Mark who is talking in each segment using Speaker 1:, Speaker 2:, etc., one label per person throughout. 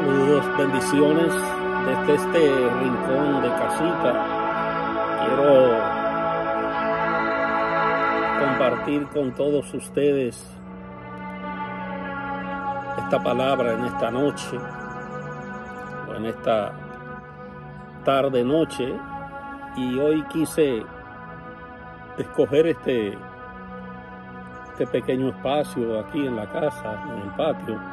Speaker 1: Saludos, bendiciones desde este rincón de casita. Quiero compartir con todos ustedes esta palabra en esta noche, en esta tarde noche, y hoy quise escoger este, este pequeño espacio aquí en la casa, en el patio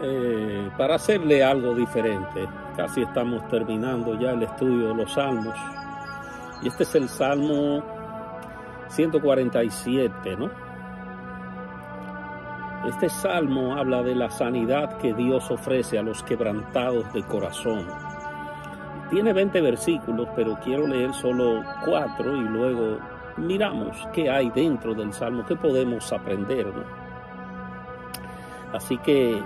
Speaker 1: eh, para hacerle algo diferente. Casi estamos terminando ya el estudio de los salmos. Y este es el Salmo 147, ¿no? Este salmo habla de la sanidad que Dios ofrece a los quebrantados de corazón. Tiene 20 versículos, pero quiero leer solo cuatro y luego miramos qué hay dentro del salmo, qué podemos aprender, ¿no? Así que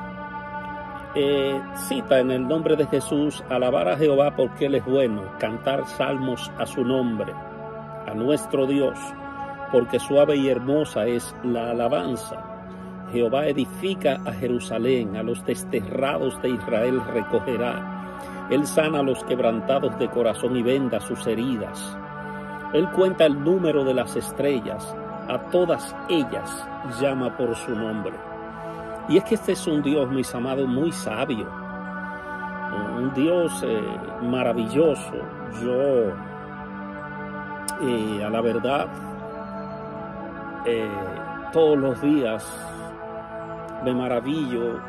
Speaker 1: eh, cita en el nombre de Jesús, alabar a Jehová porque Él es bueno, cantar salmos a su nombre, a nuestro Dios, porque suave y hermosa es la alabanza. Jehová edifica a Jerusalén, a los desterrados de Israel recogerá. Él sana a los quebrantados de corazón y venda sus heridas. Él cuenta el número de las estrellas, a todas ellas llama por su nombre. Y es que este es un Dios, mis amados, muy sabio, un Dios eh, maravilloso. Yo, eh, a la verdad, eh, todos los días me maravillo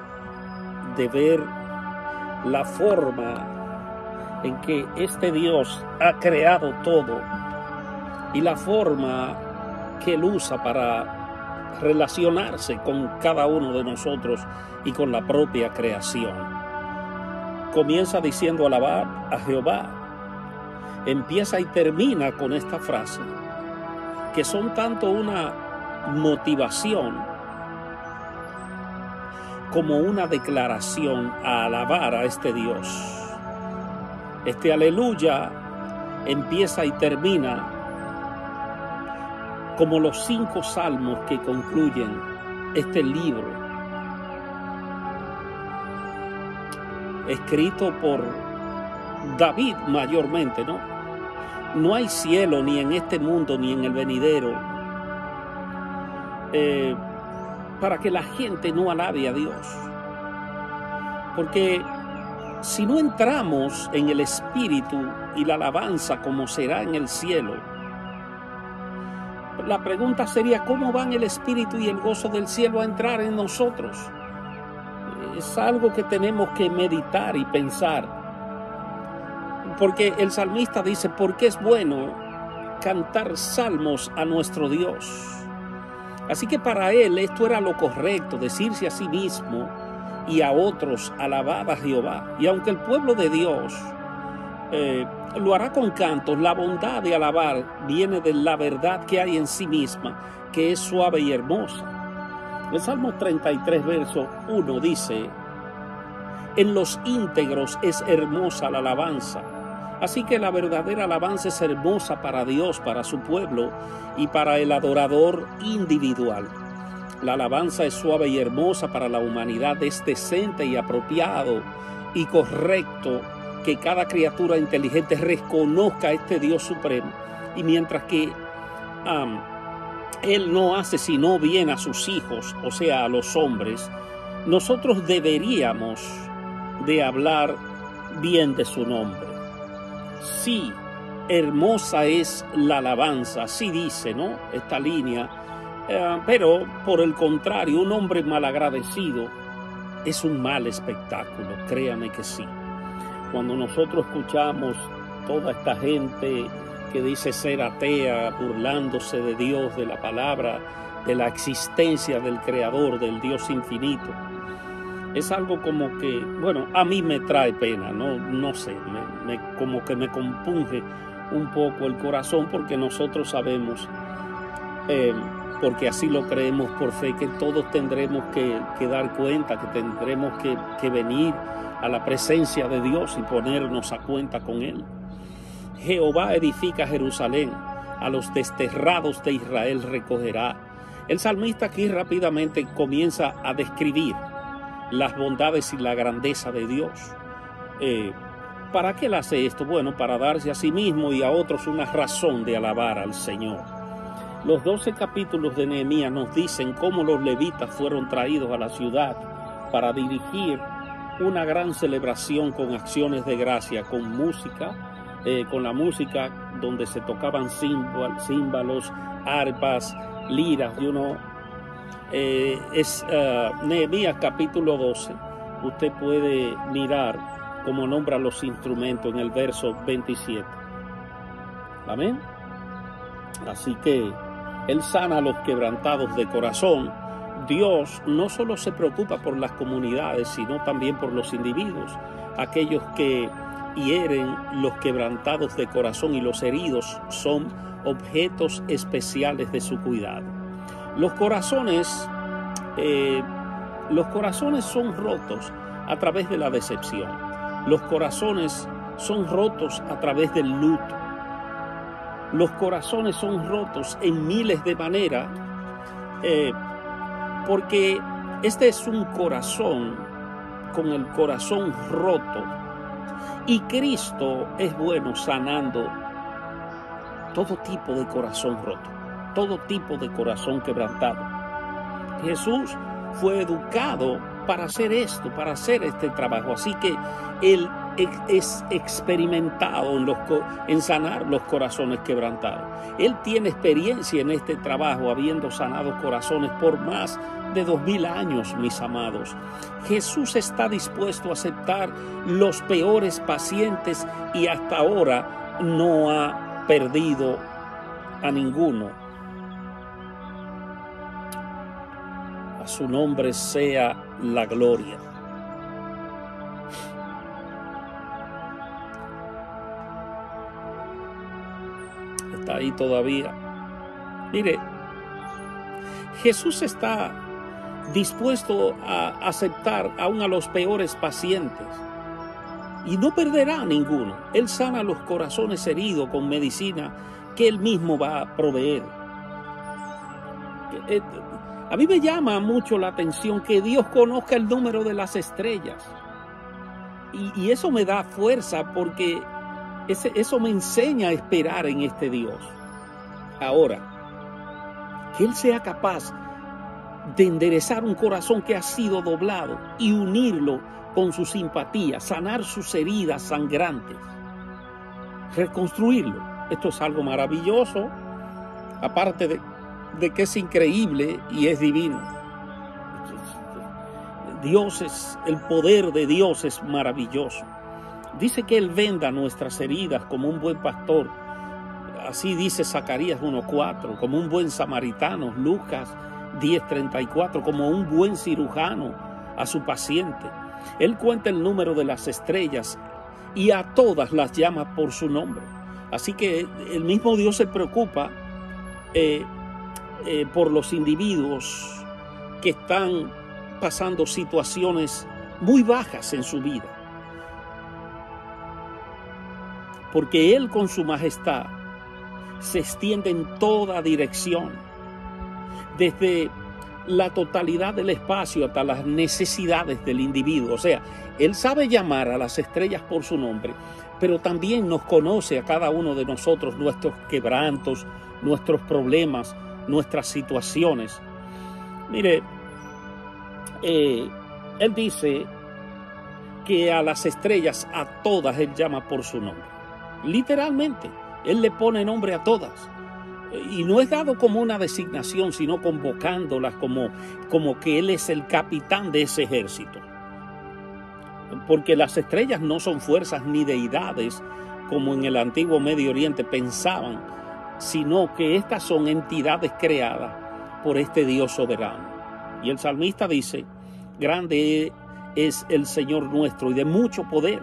Speaker 1: de ver la forma en que este Dios ha creado todo y la forma que él usa para relacionarse con cada uno de nosotros y con la propia creación. Comienza diciendo alabar a Jehová. Empieza y termina con esta frase, que son tanto una motivación como una declaración a alabar a este Dios. Este aleluya empieza y termina como los cinco salmos que concluyen este libro, escrito por David mayormente, ¿no? No hay cielo ni en este mundo ni en el venidero eh, para que la gente no alabe a Dios. Porque si no entramos en el espíritu y la alabanza como será en el cielo, la pregunta sería, ¿cómo van el Espíritu y el gozo del cielo a entrar en nosotros? Es algo que tenemos que meditar y pensar. Porque el salmista dice, porque es bueno cantar salmos a nuestro Dios. Así que para él esto era lo correcto, decirse a sí mismo y a otros, alabada Jehová. Y aunque el pueblo de Dios eh, lo hará con cantos. La bondad de alabar viene de la verdad que hay en sí misma, que es suave y hermosa. El Salmo 33, verso 1 dice, en los íntegros es hermosa la alabanza. Así que la verdadera alabanza es hermosa para Dios, para su pueblo y para el adorador individual. La alabanza es suave y hermosa para la humanidad, es decente y apropiado y correcto que cada criatura inteligente reconozca a este Dios supremo. Y mientras que Él no hace sino bien a sus hijos, o sea, a los hombres, nosotros deberíamos de hablar bien de su nombre. Sí, hermosa es la alabanza, así dice, ¿no? Esta línea. Eh, pero por el contrario, un hombre malagradecido es un mal espectáculo, créame que sí. Cuando nosotros escuchamos toda esta gente que dice ser atea, burlándose de Dios, de la palabra, de la existencia del Creador, del Dios infinito, es algo como que, bueno, a mí me trae pena, no, no sé, me, como que me compunge un poco el corazón porque nosotros sabemos, eh, porque así lo creemos por fe, que todos tendremos que, dar cuenta, que tendremos que, venir a la presencia de Dios y ponernos a cuenta con Él. Jehová edifica Jerusalén, a los desterrados de Israel recogerá. El salmista aquí rápidamente comienza a describir las bondades y la grandeza de Dios. Eh, ¿Para qué él hace esto? Bueno, para darse a sí mismo y a otros una razón de alabar al Señor. Los doce capítulos de Nehemías nos dicen cómo los levitas fueron traídos a la ciudad para dirigir una gran celebración con acciones de gracia, con música, eh, con la música donde se tocaban címbalos, arpas, liras y uno eh, es uh, Nehemías capítulo 12. Usted puede mirar cómo nombra los instrumentos en el verso 27. Amén. Así que Él sana a los quebrantados de corazón. Dios no solo se preocupa por las comunidades, sino también por los individuos, aquellos que hieren los quebrantados de corazón y los heridos son objetos especiales de su cuidado. Los corazones, eh, los corazones son rotos a través de la decepción. Los corazones son rotos a través del luto. Los corazones son rotos en miles de maneras eh, porque este es un corazón con el corazón roto y Cristo es bueno sanando todo tipo de corazón roto, todo tipo de corazón quebrantado. Jesús fue educado para hacer esto, para hacer este trabajo. Así que Él es experimentado en, sanar los corazones quebrantados. Él tiene experiencia en este trabajo, habiendo sanado corazones por más de dos mil años, mis amados. Jesús está dispuesto a aceptar los peores pacientes y hasta ahora no ha perdido a ninguno. A su nombre sea la gloria. Ahí todavía. Mire, Jesús está dispuesto a aceptar aún a los peores pacientes y no perderá ninguno. Él sana los corazones heridos con medicina que él mismo va a proveer. Eh, a mí me llama mucho la atención que Dios conozca el número de las estrellas. Y, eso me da fuerza porque eso me enseña a esperar en este Dios. Ahora, que Él sea capaz de enderezar un corazón que ha sido doblado y unirlo con su simpatía, sanar sus heridas sangrantes, reconstruirlo. Esto es algo maravilloso, aparte de, que es increíble y es divino. Dios es, el poder de Dios es maravilloso. Dice que Él venda nuestras heridas como un buen pastor. Así dice Zacarías 1.4, como un buen samaritano, Lucas 10:34 como un buen cirujano a su paciente. Él cuenta el número de las estrellas y a todas las llama por su nombre. Así que el mismo Dios se preocupa eh, eh, por los individuos que están pasando situaciones muy bajas en su vida. Porque Él con su majestad se extiende en toda dirección desde la totalidad del espacio hasta las necesidades del individuo. O sea, Él sabe llamar a las estrellas por su nombre, pero también nos conoce a cada uno de nosotros nuestros quebrantos, nuestros problemas, nuestras situaciones. Mire, eh, Él dice que a las estrellas, a todas, Él llama por su nombre. Literalmente, Él le pone nombre a todas y no es dado como una designación, sino convocándolas como, como que Él es el capitán de ese ejército. Porque las estrellas no son fuerzas ni deidades como en el antiguo Medio Oriente pensaban, sino que estas son entidades creadas por este Dios soberano. Y el salmista dice, grande es el Señor nuestro y de mucho poder.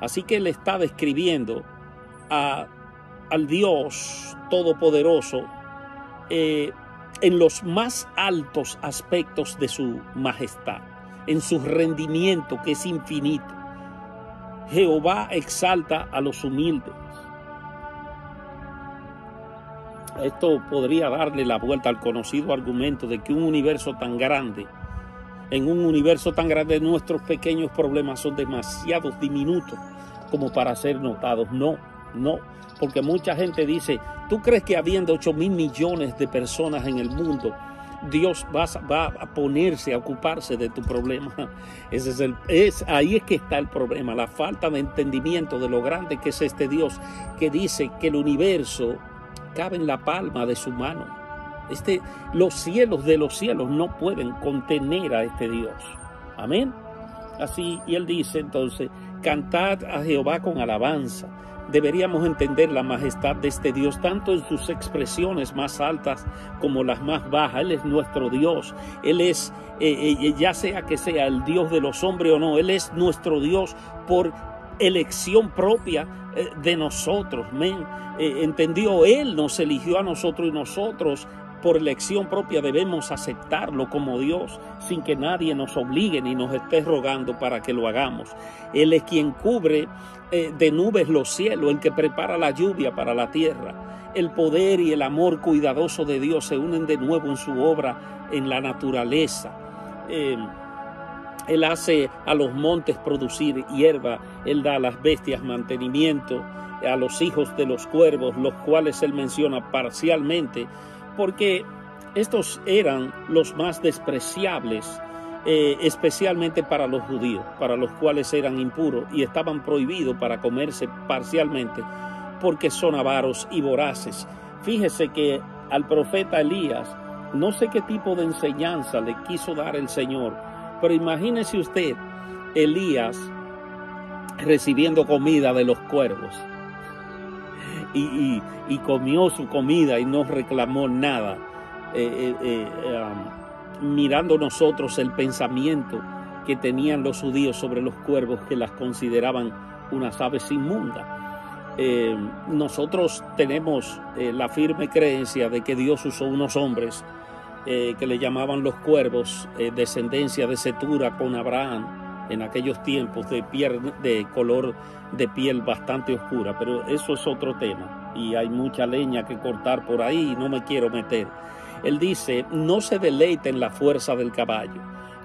Speaker 1: Así que él está describiendo a al Dios Todopoderoso eh, en los más altos aspectos de su majestad, en su rendimiento que es infinito. Jehová exalta a los humildes. Esto podría darle la vuelta al conocido argumento de que un universo tan grande En un universo tan grande, nuestros pequeños problemas son demasiado diminutos como para ser notados. No, no, porque mucha gente dice, ¿tú crees que habiendo 8 mil millones de personas en el mundo, Dios va, a ponerse a ocuparse de tu problema. Ese es el, es, ahí es que está el problema, la falta de entendimiento de lo grande que es este Dios que dice que el universo cabe en la palma de su mano. Este, los cielos de los cielos no pueden contener a este Dios. Amén. Así, y él dice entonces, cantad a Jehová con alabanza deberíamos entender la majestad de este Dios, tanto en sus expresiones más altas como las más bajas. Él es nuestro Dios. Él es, eh, eh, ya sea que sea el Dios de los hombres o no, Él es nuestro Dios por elección propia eh, de nosotros. entendió, Él nos eligió a nosotros y nosotros por elección propia debemos aceptarlo como Dios sin que nadie nos obligue ni nos esté rogando para que lo hagamos. Él es quien cubre eh, de nubes los cielos, el que prepara la lluvia para la tierra. El poder y el amor cuidadoso de Dios se unen de nuevo en su obra en la naturaleza. Em, él hace a los montes producir hierba, Él da a las bestias mantenimiento, a los hijos de los cuervos, los cuales Él menciona parcialmente porque estos eran los más despreciables, eh, especialmente para los judíos, para los cuales eran impuros y estaban prohibidos para comerse parcialmente, porque son avaros y voraces. Fíjese que al profeta Elías, no sé qué tipo de enseñanza le quiso dar el Señor, pero imagínese usted, Elías recibiendo comida de los cuervos y, comió su comida y no reclamó nada, eh, eh, eh, um, mirando nosotros el pensamiento que tenían los judíos sobre los cuervos que las consideraban unas aves inmundas. nosotros tenemos la firme creencia de que Dios usó unos hombres que le llamaban los cuervos, descendencia de Setura con Abraham, en aquellos tiempos de, piel, de color de piel bastante oscura, pero eso es otro tema y hay mucha leña que cortar por ahí y no me quiero meter. Él dice, no se deleite en la fuerza del caballo.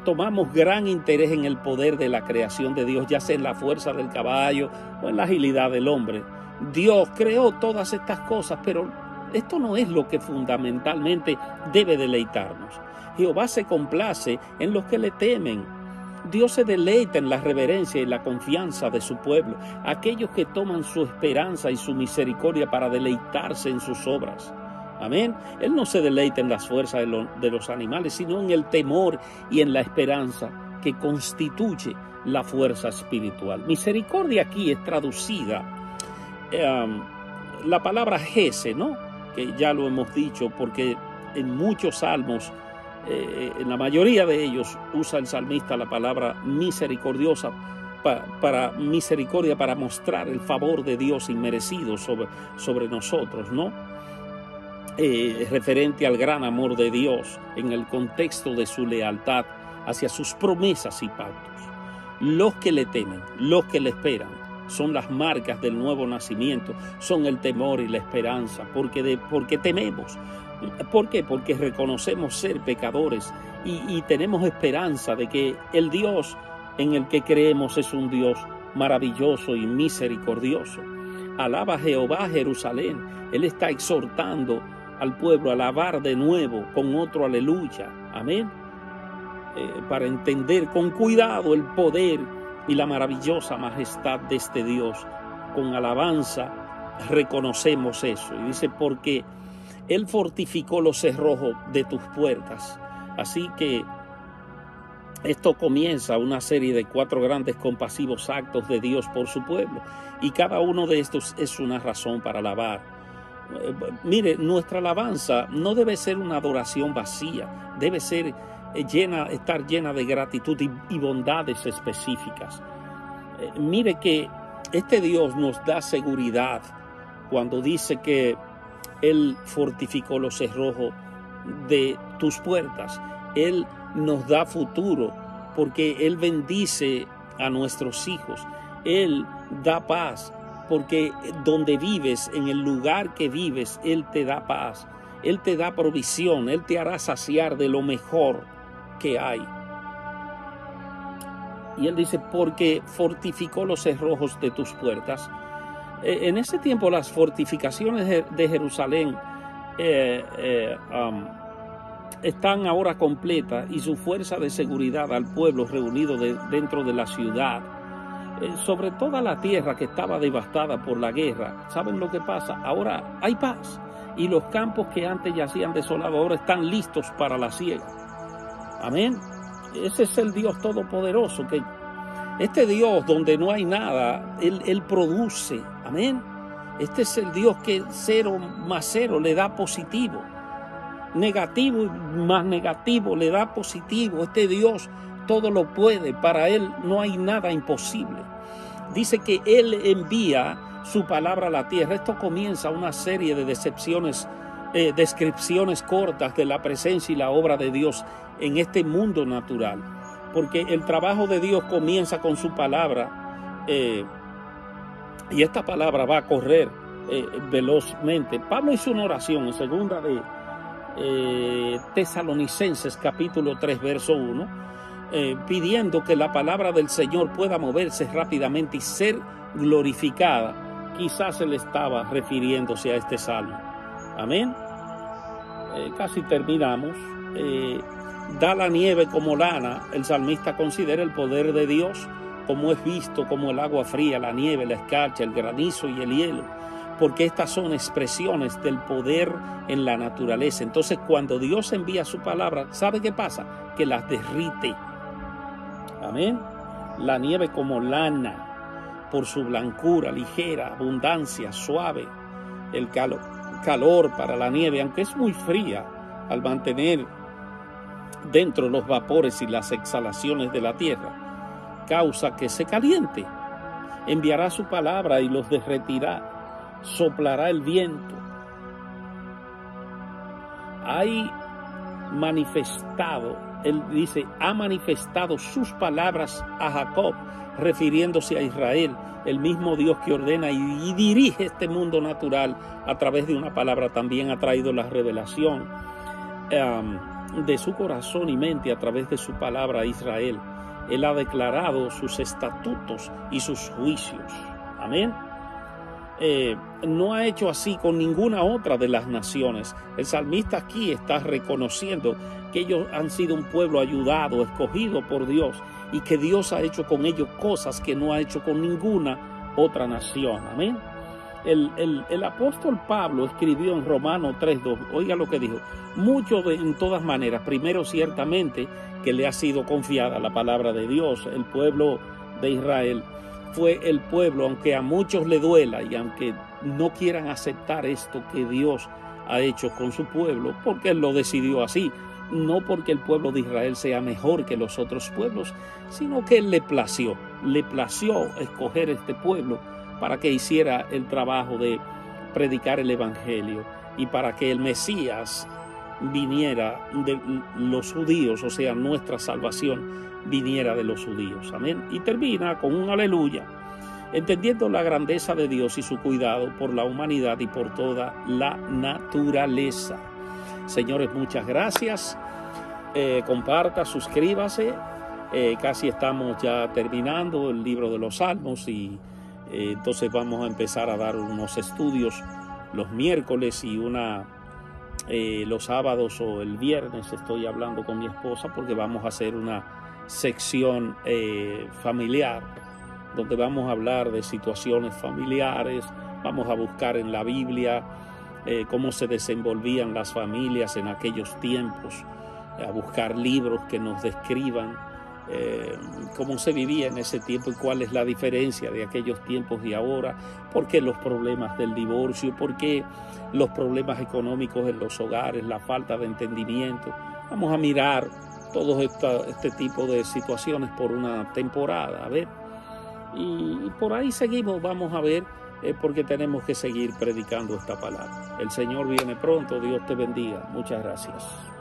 Speaker 1: Tomamos gran interés en el poder de la creación de Dios, ya sea en la fuerza del caballo o en la agilidad del hombre. Dios creó todas estas cosas, pero esto no es lo que fundamentalmente debe deleitarnos. Jehová se complace en los que le temen Dios se deleita en la reverencia y la confianza de su pueblo, aquellos que toman su esperanza y su misericordia para deleitarse en sus obras. Amén. Él no se deleita en las fuerzas de, los animales, sino en el temor y en la esperanza que constituye la fuerza espiritual. Misericordia aquí es traducida em, la palabra Jese, ¿no? Que ya lo hemos dicho, porque en muchos salmos eh, en la mayoría de ellos usa el salmista la palabra misericordiosa para, misericordia, para mostrar el favor de Dios inmerecido sobre, sobre nosotros, ¿no? Eh, referente al gran amor de Dios en el contexto de su lealtad hacia sus promesas y pactos. Los que le temen, los que le esperan, son las marcas del nuevo nacimiento, son el temor y la esperanza, porque, porque tememos, ¿Por qué? Porque reconocemos ser pecadores y, tenemos esperanza de que el Dios en el que creemos es un Dios maravilloso y misericordioso. Alaba a Jehová Jerusalén. Él está exhortando al pueblo a alabar de nuevo con otro aleluya. Amén. Eh, para entender con cuidado el poder y la maravillosa majestad de este Dios. Con alabanza reconocemos eso. Y dice, porque él fortificó los cerrojos de tus puertas. Así que esto comienza una serie de cuatro grandes compasivos actos de Dios por su pueblo. Y cada uno de estos es una razón para alabar. Eh, mire, nuestra alabanza no debe ser una adoración vacía, debe ser eh, llena, estar llena de gratitud y, bondades específicas. Eh, mire que este Dios nos da seguridad cuando dice que él fortificó los cerrojos de tus puertas. Él nos da futuro porque Él bendice a nuestros hijos. Él da paz porque donde vives, en el lugar que vives, Él te da paz. Él te da provisión, Él te hará saciar de lo mejor que hay. Y él dice, porque fortificó los cerrojos de tus puertas. Eh, en ese tiempo las fortificaciones de, Jerusalén eh, eh, um, están ahora completas y su fuerza de seguridad al pueblo reunido dentro de la ciudad, sobre toda la tierra que estaba devastada por la guerra. ¿Saben lo que pasa? Ahora hay paz y los campos que antes yacían desolados ahora están listos para la siega. Amén. Ese es el Dios todopoderoso que este Dios donde no hay nada, Él, él produce. Amén. Este es el Dios que cero más cero le da positivo. Negativo más negativo le da positivo. Este Dios todo lo puede. Para Él no hay nada imposible. Dice que Él envía su palabra a la tierra. Esto comienza una serie de decepciones, eh, descripciones cortas de la presencia y la obra de Dios en este mundo natural porque el trabajo de Dios comienza con su palabra eh, y esta palabra va a correr eh, velozmente. Pablo hizo una oración en segunda de eh, Tesalonicenses capítulo 3 verso 1 pidiendo que la palabra del Señor pueda moverse rápidamente y ser glorificada. Quizás él estaba refiriéndose a este salmo. Amén. casi terminamos da la nieve como lana, el salmista considera el poder de Dios como es visto como el agua fría, la nieve, la escarcha, el granizo y el hielo, porque estas son expresiones del poder en la naturaleza. Entonces cuando Dios envía su palabra, ¿sabe qué pasa? Que las derrite. Amén. La nieve como lana, por su blancura ligera, abundancia, suave, el calor, calor para la nieve, aunque es muy fría, al mantener dentro los vapores y las exhalaciones de la tierra, causa que se caliente. Enviará su palabra y los derretirá, soplará el viento. Hay manifestado, él dice, ha manifestado sus palabras a Jacob, refiriéndose a Israel, el mismo Dios que ordena y, dirige este mundo natural a través de una palabra, también ha traído la revelación de su corazón y mente a través de su palabra a Israel. Él ha declarado sus estatutos y sus juicios. Amén. Eh, no ha hecho así con ninguna otra de las naciones. El salmista aquí está reconociendo que ellos han sido un pueblo ayudado, escogido por Dios y que Dios ha hecho con ellos cosas que no ha hecho con ninguna otra nación. Amén. El, apóstol Pablo escribió en Romano 3.2, oiga lo que dijo, mucho de, en todas maneras, primero ciertamente que le ha sido confiada la palabra de Dios, el pueblo de Israel fue el pueblo, aunque a muchos le duela y aunque no quieran aceptar esto que Dios ha hecho con su pueblo, porque Él lo decidió así, no porque el pueblo de Israel sea mejor que los otros pueblos, sino que Él le plació, le plació escoger este pueblo para que hiciera el trabajo de predicar el Evangelio y para que el Mesías viniera de los judíos, o sea, nuestra salvación viniera de los judíos. Amén. Y termina con un aleluya, entendiendo la grandeza de Dios y su cuidado por la humanidad y por toda la naturaleza. Señores, muchas gracias. Eh, comparta, suscríbase. Eh, casi estamos ya terminando el libro de los Salmos y entonces vamos a empezar a dar unos estudios los miércoles y una eh, los sábados o el viernes estoy hablando con mi esposa porque vamos a hacer una sección eh, familiar donde vamos a hablar de situaciones familiares, vamos a buscar en la Biblia cómo se desenvolvían las familias en aquellos tiempos, a buscar libros que nos describan eh, cómo se vivía en ese tiempo y cuál es la diferencia de aquellos tiempos y ahora, por qué los problemas del divorcio, por qué los problemas económicos en los hogares, la falta de entendimiento. Vamos a mirar todo este tipo de situaciones por una temporada, a ver. Y, por ahí seguimos, vamos a ver, eh, porque tenemos que seguir predicando esta palabra. El Señor viene pronto, Dios te bendiga. Muchas gracias.